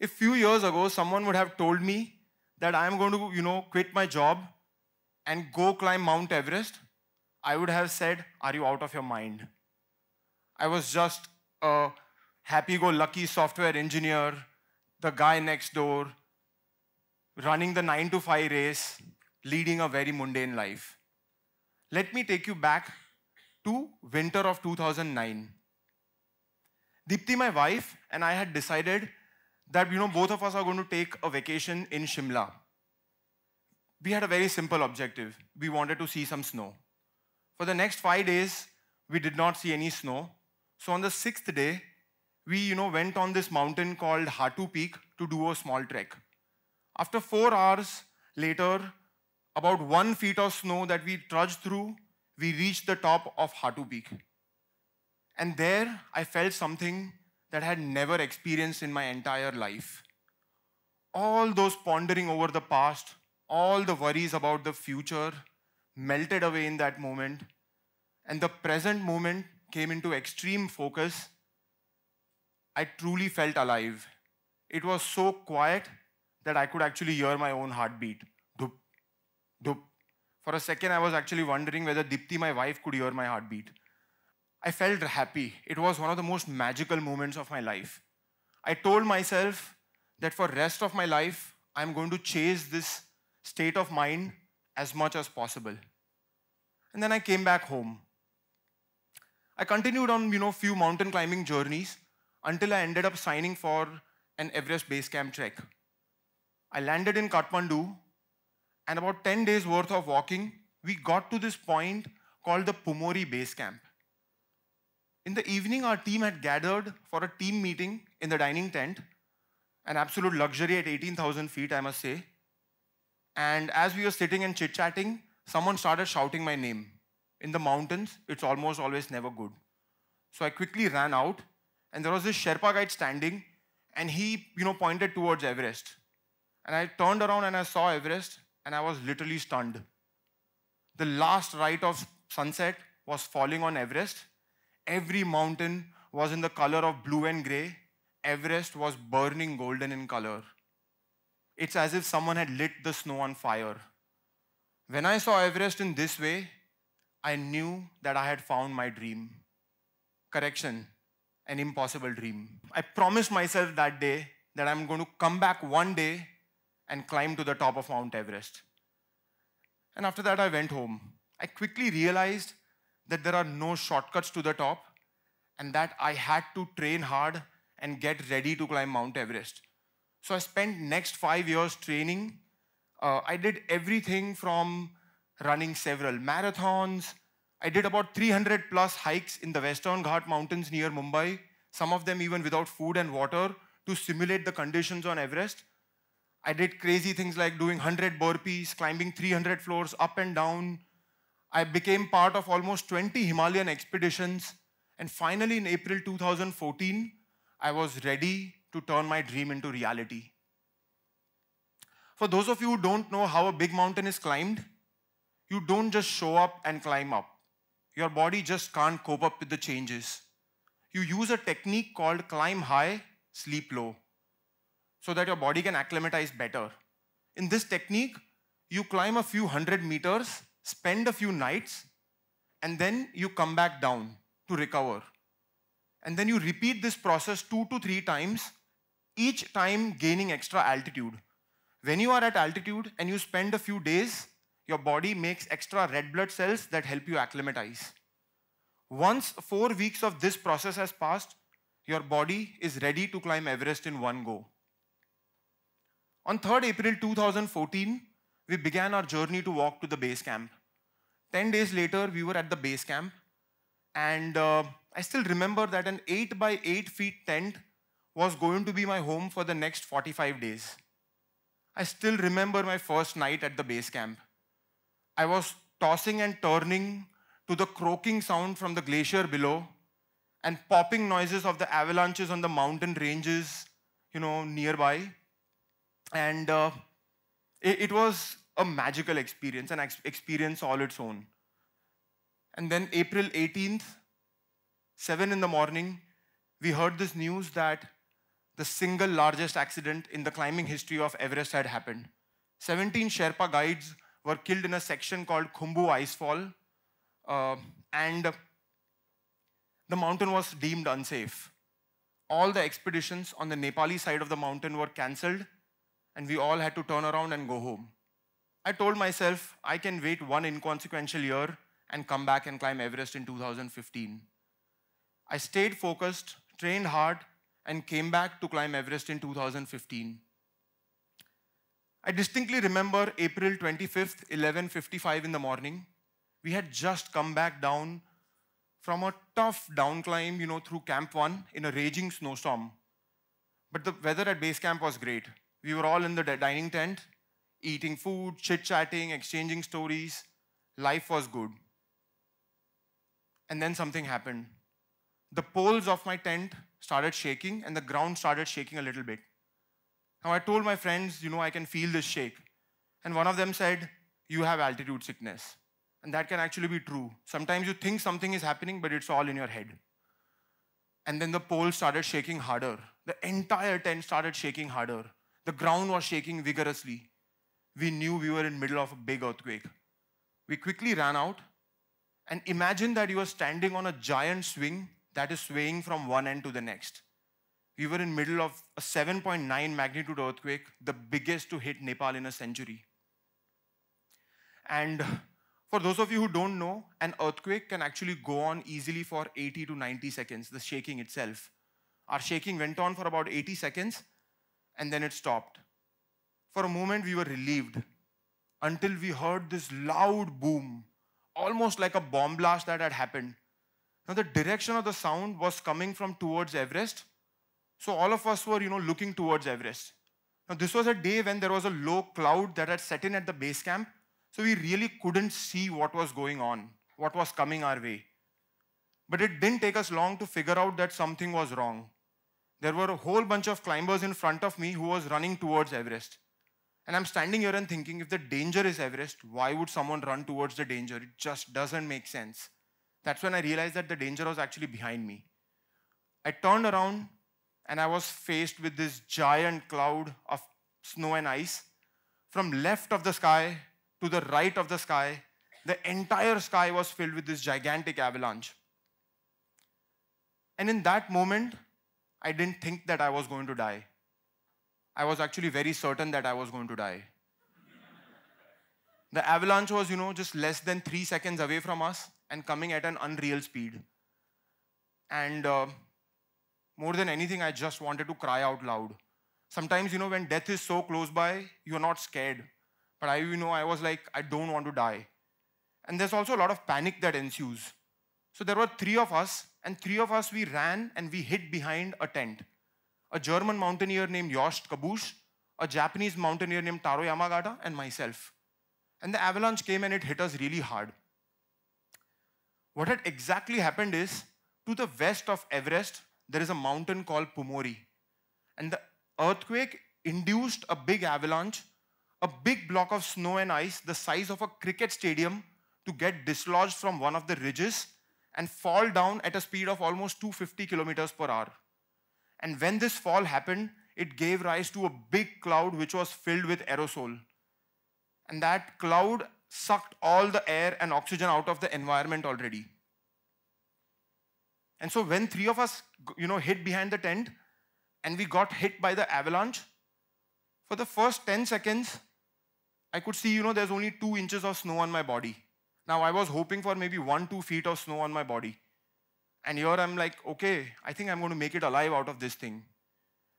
If few years ago someone would have told me that I am going to, you know, quit my job and go climb Mount Everest, I would have said, Are you out of your mind? I was just a happy go lucky software engineer, the guy next door, running the 9 to 5 race, leading a very mundane life. Let me take you back to winter of 2009. Dipti, my wife, and I had decided that you know both of us are going to take a vacation in Shimla. We had a very simple objective. We wanted to see some snow. For the next five days, we did not see any snow. So on the sixth day, we you know went on this mountain called Hatu Peak to do a small trek. After four hours later, about one feet of snow that we trudged through, we reached the top of Hatu Peak. And there I felt something that I had never experienced in my entire life. All those pondering over the past, all the worries about the future melted away in that moment, and the present moment came into extreme focus. I truly felt alive. It was so quiet that I could actually hear my own heartbeat. Dup, dup. For a second, I was actually wondering whether Dipti, my wife, could hear my heartbeat. I felt happy. It was one of the most magical moments of my life. I told myself that for rest of my life, I'm going to chase this state of mind as much as possible. And then I came back home. I continued on, you know, few mountain climbing journeys until I ended up signing for an Everest base camp trek. I landed in Kathmandu, and about 10 days worth of walking, we got to this point called the Pumori base camp. In the evening, our team had gathered for a team meeting in the dining tent, an absolute luxury at 18,000 feet, I must say. And as we were sitting and chit chatting, someone started shouting my name. In the mountains, it's almost always never good. So I quickly ran out, and there was this Sherpa guide standing, and he, you know, pointed towards Everest. And I turned around and I saw Everest, and I was literally stunned. The last light of sunset was falling on Everest. Every mountain was in the color of blue and gray. Everest was burning golden in color. It's as if someone had lit the snow on fire. When I saw Everest in this way, I knew that I had found my dream. Correction, an impossible dream. I promised myself that day that I'm going to come back one day and climb to the top of Mount Everest. And after that, I went home. I quickly realized that there are no shortcuts to the top and that I had to train hard and get ready to climb Mount Everest. So I spent next five years training. Uh, I did everything from running several marathons. I did about 300 plus hikes in the Western Ghat Mountains near Mumbai, some of them even without food and water to simulate the conditions on Everest. I did crazy things like doing 100 burpees, climbing 300 floors up and down. I became part of almost 20 Himalayan expeditions. And finally, in April 2014, I was ready to turn my dream into reality. For those of you who don't know how a big mountain is climbed, you don't just show up and climb up. Your body just can't cope up with the changes. You use a technique called climb high, sleep low so that your body can acclimatize better. In this technique, you climb a few hundred meters, spend a few nights, and then you come back down to recover. And then you repeat this process two to three times, each time gaining extra altitude. When you are at altitude and you spend a few days, your body makes extra red blood cells that help you acclimatize. Once four weeks of this process has passed, your body is ready to climb Everest in one go. On 3rd April 2014, we began our journey to walk to the base camp. 10 days later, we were at the base camp, and uh, I still remember that an 8 by 8 feet tent was going to be my home for the next 45 days. I still remember my first night at the base camp. I was tossing and turning to the croaking sound from the glacier below and popping noises of the avalanches on the mountain ranges, you know, nearby. And uh, it, it, was a magical experience, an ex- experience all its own. And then April 18th, 7 in the morning, we heard this news that the single largest accident in the climbing history of Everest had happened. 17 Sherpa guides were killed in a section called Khumbu Icefall, uh, and the mountain was deemed unsafe. All the expeditions on the Nepali side of the mountain were cancelled, and we all had to turn around and go home. I told myself I can wait one inconsequential year and come back and climb Everest in 2015. I stayed focused, trained hard, and came back to climb Everest in 2015. I distinctly remember April 25th, 11:55 in the morning. We had just come back down from a tough down climb, you know, through Camp 1 in a raging snowstorm. But the weather at base camp was great. We were all in the dining tent, eating food, chit-chatting, exchanging stories. Life was good. And then something happened. The poles of my tent started shaking and the ground started shaking a little bit. Now I told my friends, you know, I can feel this shake. And one of them said, You have altitude sickness. And that can actually be true. Sometimes you think something is happening, but it's all in your head. And then the pole started shaking harder. The entire tent started shaking harder. The ground was shaking vigorously. We knew we were in middle of a big earthquake. We quickly ran out and imagine that you are standing on a giant swing that is swaying from one end to the next. We were in middle of a 7.9 magnitude earthquake, the biggest to hit Nepal in a century. And for those of you who don't know, an earthquake can actually go on easily for 80 to 90 seconds, the shaking itself. Our shaking went on for about 80 seconds and then it stopped. For a moment, we were relieved until we heard this loud boom, almost like a bomb blast that had happened. Now, the direction of the sound was coming from towards Everest. So, all of us were, you know, looking towards Everest. Now, this was a day when there was a low cloud that had set in at the base camp so we really couldn't see what was going on, what was coming our way. But it didn't take us long to figure out that something was wrong. There were a whole bunch of climbers in front of me who was running towards Everest. And I'm standing here and thinking, if the danger is Everest, why would someone run towards the danger? It just doesn't make sense. That's when I realized that the danger was actually behind me. I turned around and I was faced with this giant cloud of snow and ice. From left of the sky to the right of the sky, the entire sky was filled with this gigantic avalanche. And in that moment, I didn't think that I was going to die. I was actually very certain that I was going to die. the avalanche was, you know, just less than three seconds away from us and coming at an unreal speed. And uh, more than anything, I just wanted to cry out loud. Sometimes, you know, when death is so close by, you're not scared. But I, you know, I was like, I don't want to die. And there's also a lot of panic that ensues. So there were three of us, and three of us, we ran and we hid behind a tent. A German mountaineer named Jost Kobusch, a Japanese mountaineer named Taro Yamagata, and myself. And the avalanche came and it hit us really hard. What had exactly happened is, to the west of Everest, there is a mountain called Pumori. And the earthquake induced a big avalanche a big block of snow and ice the size of a cricket stadium to get dislodged from one of the ridges and fall down at a speed of almost 250 kilometers per hour. And when this fall happened, it gave rise to a big cloud which was filled with aerosol. And that cloud sucked all the air and oxygen out of the environment already. And so when three of us, you know, hid behind the tent and we got hit by the avalanche, for the first 10 seconds, I could see, you know, there's only two inches of snow on my body. Now, I was hoping for maybe one, two feet of snow on my body. And here I'm like, okay, I think I'm going to make it alive out of this thing.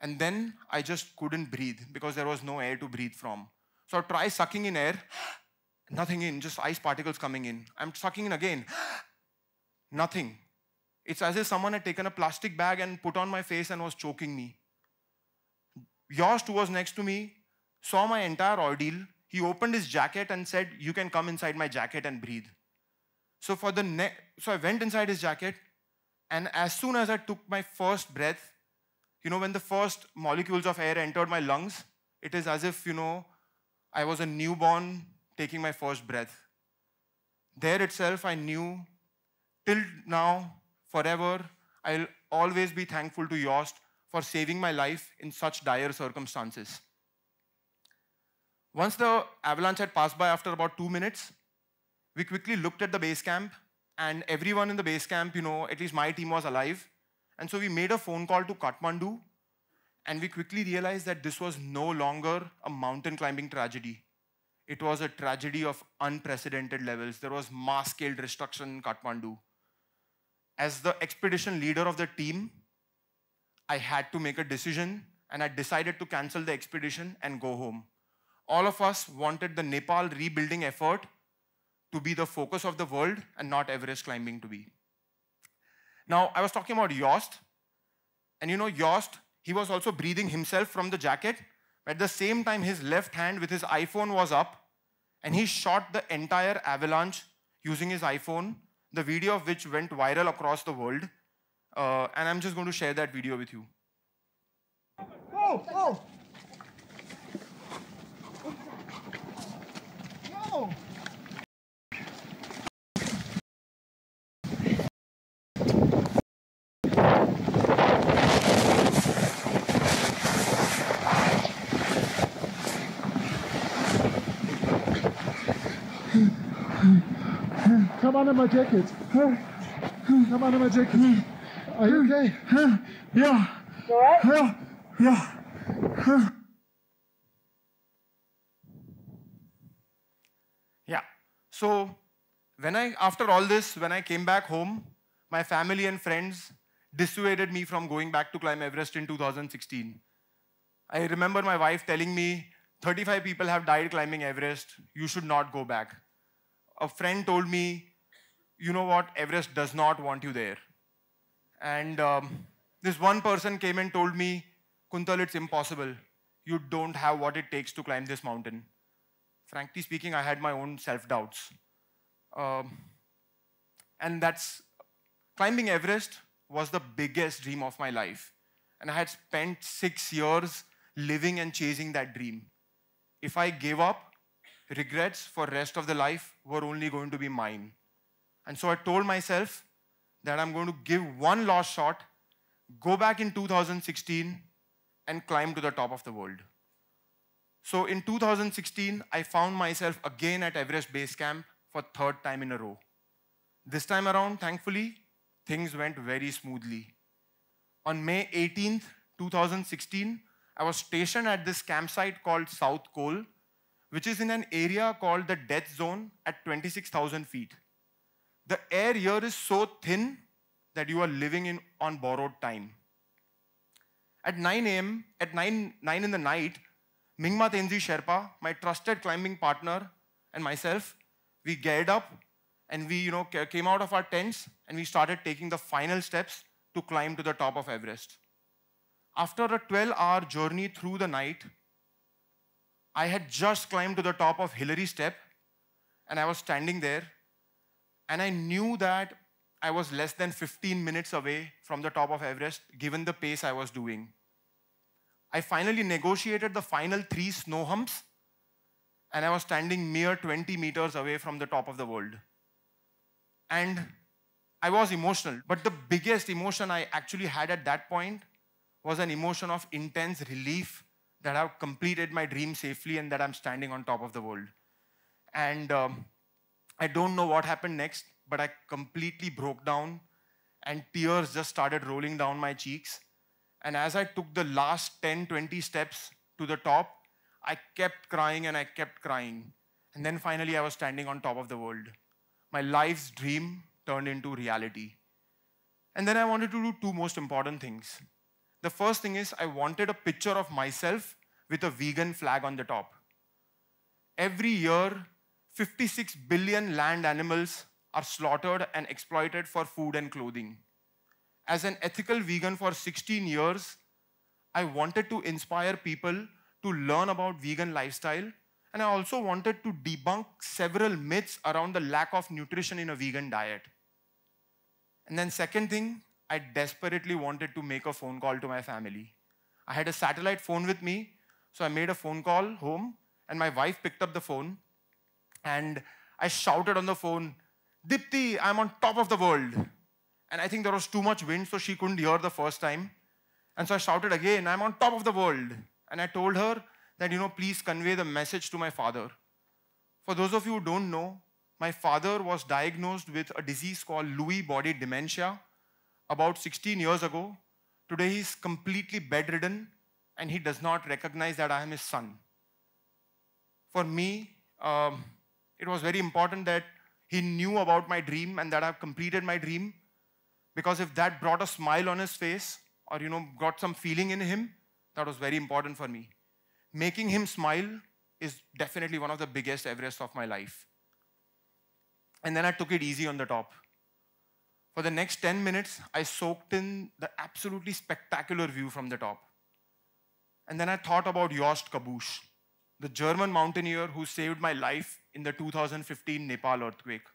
And then I just couldn't breathe because there was no air to breathe from. So I try sucking in air, nothing in, just ice particles coming in. I'm sucking in again, nothing. It's as if someone had taken a plastic bag and put on my face and was choking me. Jost, who was next to me, saw my entire ordeal he opened his jacket and said, You can come inside my jacket and breathe. So for the ne- so I went inside his jacket, and as soon as I took my first breath, you know, when the first molecules of air entered my lungs, it is as if, you know, I was a newborn taking my first breath. There itself, I knew till now, forever, I'll always be thankful to Jost for saving my life in such dire circumstances. Once the avalanche had passed by after about two minutes, we quickly looked at the base camp, and everyone in the base camp, you know, at least my team was alive. And so we made a phone call to Kathmandu, and we quickly realized that this was no longer a mountain climbing tragedy. It was a tragedy of unprecedented levels. There was mass scale destruction in Kathmandu. As the expedition leader of the team, I had to make a decision, and I decided to cancel the expedition and go home. All of us wanted the Nepal rebuilding effort to be the focus of the world and not Everest climbing to be. Now, I was talking about Jost, and you know, Jost, he was also breathing himself from the jacket. At the same time, his left hand with his iPhone was up, and he shot the entire avalanche using his iPhone, the video of which went viral across the world. Uh, and I'm just going to share that video with you. No! Come under my jacket. Come under my jacket. Hmm. Are you okay? Hmm. Hmm. Yeah. All right? Yeah. Yeah. Yeah. So when I, after all this, when I came back home, my family and friends dissuaded me from going back to climb Everest in 2016. I remember my wife telling me, 35 people have died climbing Everest. You should not go back. A friend told me, you know what, Everest does not want you there. And um, this one person came and told me, Kuntal, it's impossible. You don't have what it takes to climb this mountain. Frankly speaking, I had my own self doubts. Um, and that's climbing Everest was the biggest dream of my life. And I had spent six years living and chasing that dream. If I gave up, regrets for rest of the life were only going to be mine. And so I told myself that I'm going to give one last shot, go back in 2016 and climb to the top of the world. So in 2016, I found myself again at Everest Base Camp for third time in a row. This time around, thankfully, things went very smoothly. On May 18th, 2016, I was stationed at this campsite called South Col, which is in an area called the Death Zone at 26,000 feet. The air here is so thin that you are living in on borrowed time. At 9 a.m., at 9, 9 in the night, Mingma Tenzin Sherpa, my trusted climbing partner, and myself, we geared up and we, you know, came out of our tents and we started taking the final steps to climb to the top of Everest. After a 12-hour journey through the night, I had just climbed to the top of Hillary Step and I was standing there and I knew that I was less than 15 minutes away from the top of Everest given the pace I was doing. I finally negotiated the final three snow humps and I was standing mere 20 meters away from the top of the world. And I was emotional, but the biggest emotion I actually had at that point was an emotion of intense relief that I've completed my dream safely and that I'm standing on top of the world. And um, I don't know what happened next, but I completely broke down and tears just started rolling down my cheeks. And as I took the last 10, 20 steps to the top, I kept crying and I kept crying. And then finally, I was standing on top of the world. My life's dream turned into reality. And then I wanted to do two most important things. The first thing is, I wanted a picture of myself with a vegan flag on the top. Every year, 56 billion land animals are slaughtered and exploited for food and clothing. As an ethical vegan for 16 years, I wanted to inspire people to learn about vegan lifestyle and I also wanted to debunk several myths around the lack of nutrition in a vegan diet. And then second thing, I desperately wanted to make a phone call to my family. I had a satellite phone with me, so I made a phone call home and my wife picked up the phone and I shouted on the phone, Dipti, I'm on top of the world. And I think there was too much wind, so she couldn't hear the first time. And so I shouted again, I'm on top of the world. And I told her that, you know, please convey the message to my father. For those of you who don't know, my father was diagnosed with a disease called Lewy body dementia about 16 years ago. Today he's completely bedridden and he does not recognize that I am his son. For me, um, it was very important that he knew about my dream and that I've completed my dream. Because if that brought a smile on his face or you know got some feeling in him that was very important for me. Making him smile is definitely one of the biggest Everest of my life. And then i took it easy on the top. For the next 10 minutes i soaked in the absolutely spectacular view from the top. And then i thought about jost kobusch the german mountaineer who saved my life in the 2015 nepal earthquake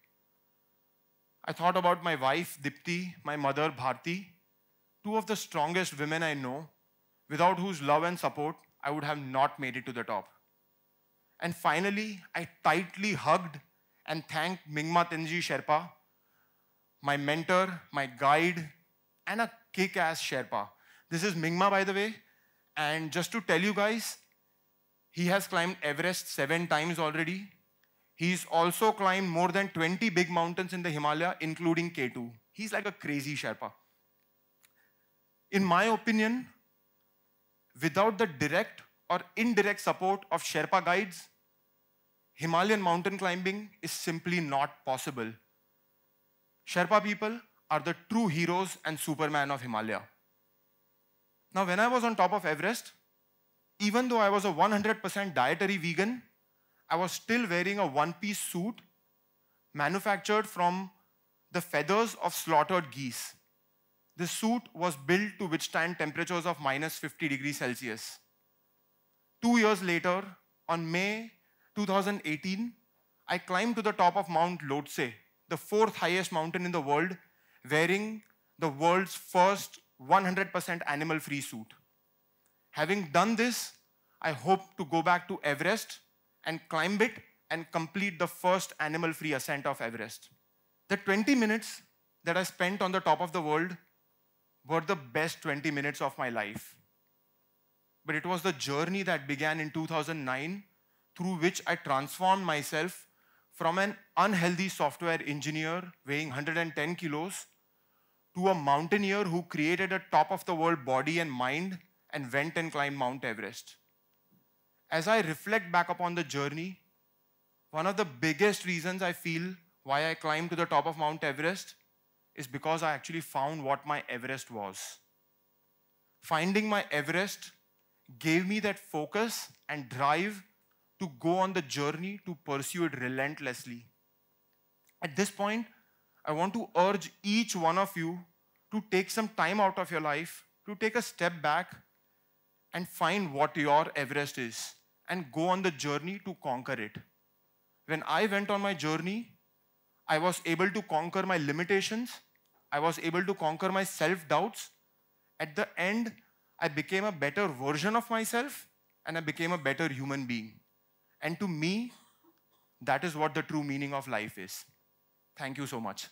I thought about my wife, Dipti, my mother, Bharti, two of the strongest women I know, without whose love and support, I would have not made it to the top. And finally, I tightly hugged and thanked Mingma Tenji Sherpa, my mentor, my guide, and a kick ass Sherpa. This is Mingma, by the way. And just to tell you guys, he has climbed Everest seven times already. He's also climbed more than 20 big mountains in the Himalaya, including K2. He's like a crazy Sherpa. In my opinion, without the direct or indirect support of Sherpa guides, Himalayan mountain climbing is simply not possible. Sherpa people are the true heroes and superman of Himalaya. Now, when I was on top of Everest, even though I was a 100% dietary vegan, I was still wearing a one piece suit manufactured from the feathers of slaughtered geese. The suit was built to withstand temperatures of minus 50 degrees Celsius. Two years later, on May 2018, I climbed to the top of Mount Lhotse, the fourth highest mountain in the world, wearing the world's first 100% animal free suit. Having done this, I hope to go back to Everest and climb it and complete the first animal free ascent of Everest. The 20 minutes that I spent on the top of the world were the best 20 minutes of my life. But it was the journey that began in 2009 through which I transformed myself from an unhealthy software engineer weighing 110 kilos to a mountaineer who created a top of the world body and mind and went and climbed Mount Everest as I reflect back upon the journey, one of the biggest reasons I feel why I climbed to the top of Mount Everest is because I actually found what my Everest was. Finding my Everest gave me that focus and drive to go on the journey to pursue it relentlessly. At this point, I want to urge each one of you to take some time out of your life, to take a step back and find what your Everest is and go on the journey to conquer it. When I went on my journey, I was able to conquer my limitations, I was able to conquer my self doubts. At the end, I became a better version of myself and I became a better human being. And to me, that is what the true meaning of life is. Thank you so much.